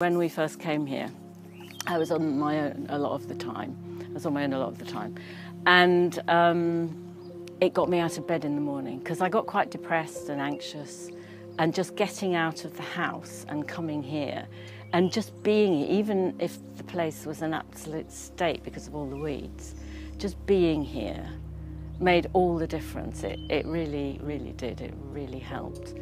When we first came here, I was on my own a lot of the time. I was on my own a lot of the time. And um, it got me out of bed in the morning because I got quite depressed and anxious. And just getting out of the house and coming here and just being—even if the place was an absolute state because of all the weeds, just being here made all the difference. It, it really, really did. It really helped.